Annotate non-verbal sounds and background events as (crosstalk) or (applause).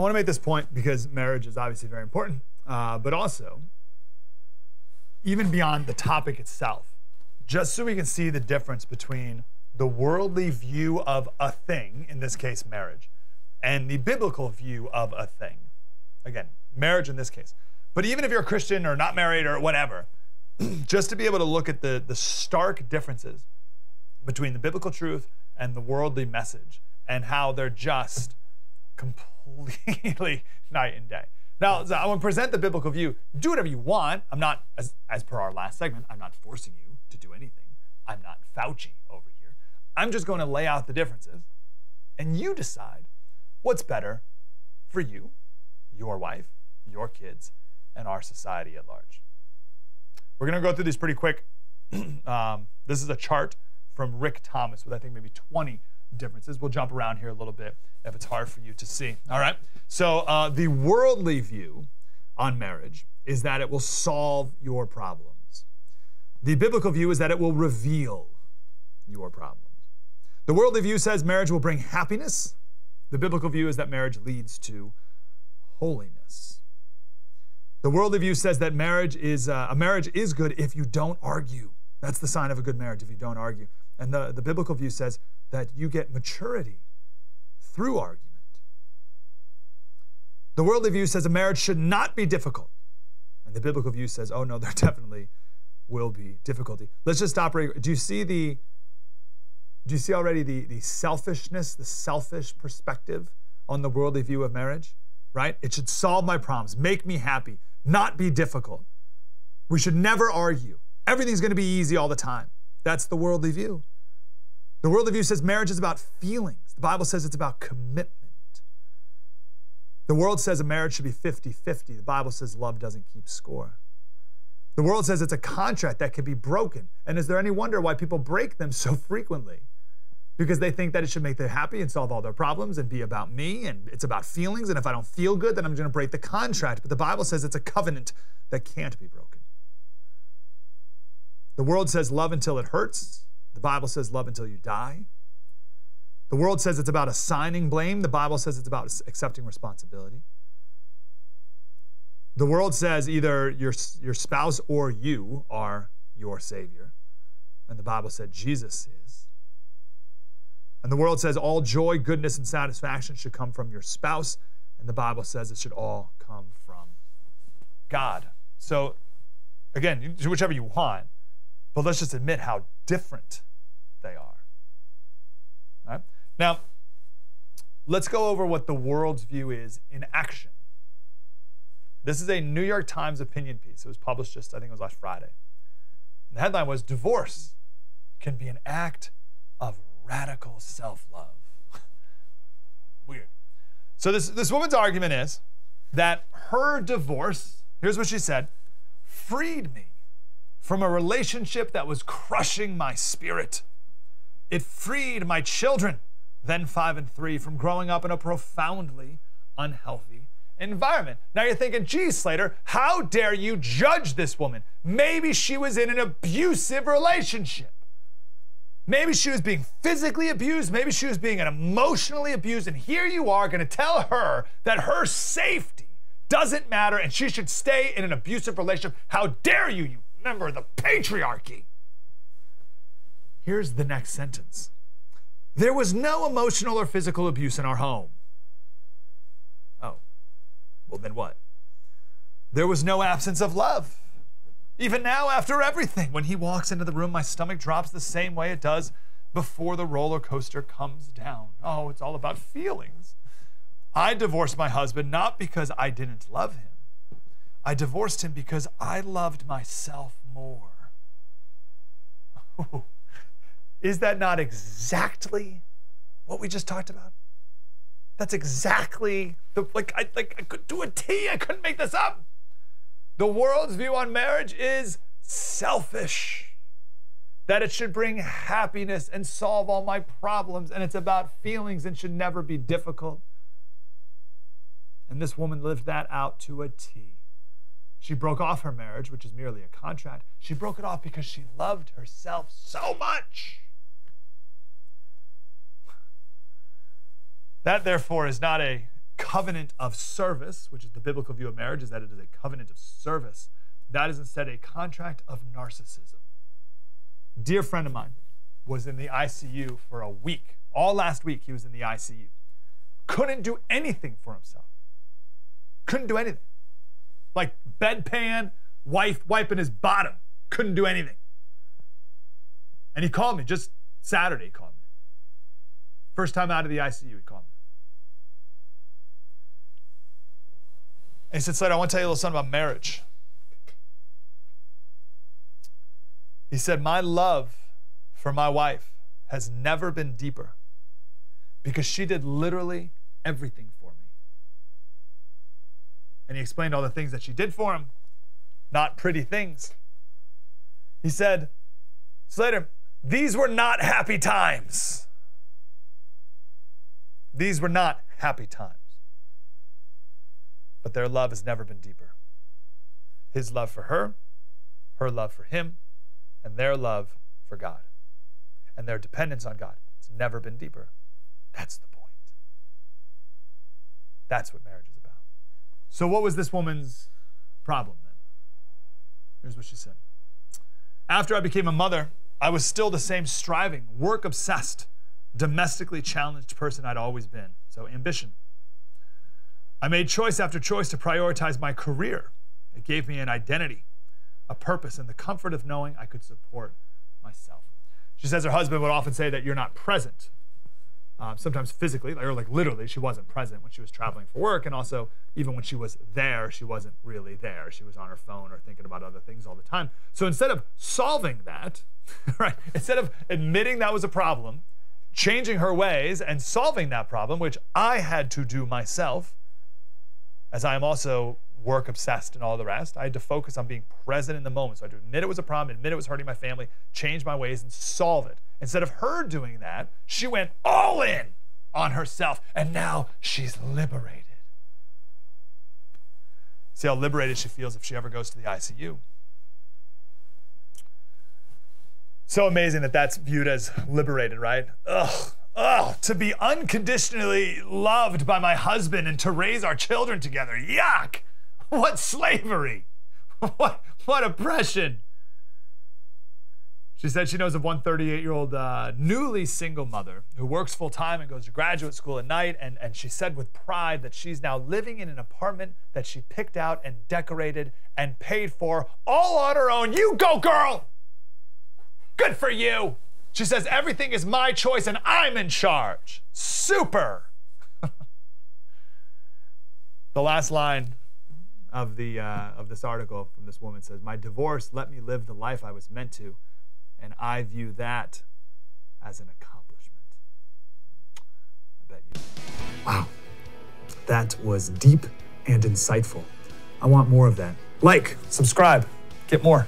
want to make this point because marriage is obviously very important, uh, but also, even beyond the topic itself, just so we can see the difference between the worldly view of a thing, in this case, marriage, and the biblical view of a thing. Again, marriage in this case. But even if you're a Christian or not married or whatever, (clears throat) just to be able to look at the, the stark differences between the biblical truth and the worldly message and how they're just completely (laughs) night and day. Now, I want to present the biblical view. Do whatever you want. I'm not, as, as per our last segment, I'm not forcing you to do anything. I'm not Fauci over here. I'm just going to lay out the differences, and you decide what's better for you, your wife, your kids, and our society at large. We're going to go through these pretty quick. (clears throat) um, this is a chart from Rick Thomas with, I think, maybe 20 differences. We'll jump around here a little bit if it's hard for you to see. All right. So, uh, the worldly view on marriage is that it will solve your problems. The biblical view is that it will reveal your problems. The worldly view says marriage will bring happiness. The biblical view is that marriage leads to holiness. The worldly view says that marriage is uh, a marriage is good if you don't argue. That's the sign of a good marriage if you don't argue. And the, the biblical view says that you get maturity through argument. The worldly view says a marriage should not be difficult. And the biblical view says, oh no, there (laughs) definitely will be difficulty. Let's just stop right. Do you see the do you see already the, the selfishness, the selfish perspective on the worldly view of marriage? Right? It should solve my problems, make me happy, not be difficult. We should never argue. Everything's going to be easy all the time. That's the worldly view. The worldly view says marriage is about feelings. The Bible says it's about commitment. The world says a marriage should be 50 50. The Bible says love doesn't keep score. The world says it's a contract that can be broken. And is there any wonder why people break them so frequently? Because they think that it should make them happy and solve all their problems and be about me and it's about feelings. And if I don't feel good, then I'm going to break the contract. But the Bible says it's a covenant that can't be broken. The world says love until it hurts. The Bible says love until you die. The world says it's about assigning blame. The Bible says it's about accepting responsibility. The world says either your, your spouse or you are your Savior. And the Bible said Jesus is. And the world says all joy, goodness, and satisfaction should come from your spouse. And the Bible says it should all come from God. So, again, do whichever you want, but let's just admit how different they are. Right? Now, let's go over what the world's view is in action. This is a New York Times opinion piece. It was published just, I think it was last Friday. And the headline was Divorce can be an act of radical self love. (laughs) Weird. So, this, this woman's argument is that her divorce, here's what she said freed me from a relationship that was crushing my spirit. It freed my children, then five and three, from growing up in a profoundly unhealthy environment. Now you're thinking, geez, Slater, how dare you judge this woman? Maybe she was in an abusive relationship. Maybe she was being physically abused. Maybe she was being emotionally abused. And here you are going to tell her that her safety doesn't matter and she should stay in an abusive relationship. How dare you, you member of the patriarchy? Here's the next sentence There was no emotional or physical abuse in our home. Oh, well, then what? There was no absence of love. Even now, after everything, when he walks into the room, my stomach drops the same way it does before the roller coaster comes down. Oh, it's all about feelings. I divorced my husband not because I didn't love him. I divorced him because I loved myself more. (laughs) Is that not exactly what we just talked about? That's exactly the like I like I could do a T. I couldn't make this up. The world's view on marriage is selfish. That it should bring happiness and solve all my problems, and it's about feelings and should never be difficult. And this woman lived that out to a T. She broke off her marriage, which is merely a contract. She broke it off because she loved herself so much. That, therefore, is not a covenant of service, which is the biblical view of marriage, is that it is a covenant of service. That is instead a contract of narcissism. Dear friend of mine was in the ICU for a week. All last week, he was in the ICU. Couldn't do anything for himself. Couldn't do anything. Like bedpan, wife wiping his bottom. Couldn't do anything. And he called me just Saturday, he called me. First time out of the ICU, he called me. And he said, Slater, I want to tell you a little something about marriage. He said, My love for my wife has never been deeper because she did literally everything. And he explained all the things that she did for him, not pretty things. He said, Slater, these were not happy times. These were not happy times. But their love has never been deeper. His love for her, her love for him, and their love for God and their dependence on God. It's never been deeper. That's the point. That's what marriage is. So, what was this woman's problem then? Here's what she said After I became a mother, I was still the same striving, work obsessed, domestically challenged person I'd always been. So, ambition. I made choice after choice to prioritize my career. It gave me an identity, a purpose, and the comfort of knowing I could support myself. She says her husband would often say that you're not present. Um, sometimes physically, or like literally, she wasn't present when she was traveling for work, and also even when she was there, she wasn't really there. She was on her phone or thinking about other things all the time. So instead of solving that, (laughs) right, instead of admitting that was a problem, changing her ways and solving that problem, which I had to do myself, as I am also work obsessed and all the rest. I had to focus on being present in the moment. So I had to admit it was a problem, admit it was hurting my family, change my ways, and solve it. Instead of her doing that, she went all in on herself, and now she's liberated. See how liberated she feels if she ever goes to the ICU. So amazing that that's viewed as liberated, right? Ugh. Oh, to be unconditionally loved by my husband and to raise our children together. Yuck! (laughs) What slavery? (laughs) What, what oppression? She said she knows of one 38 year old uh, newly single mother who works full time and goes to graduate school at night. And, and she said with pride that she's now living in an apartment that she picked out and decorated and paid for all on her own. You go, girl! Good for you! She says everything is my choice and I'm in charge. Super! (laughs) the last line of the uh, of this article from this woman says, "My divorce let me live the life I was meant to, and I view that as an accomplishment." I bet you. Wow, that was deep and insightful. I want more of that. Like, subscribe, get more.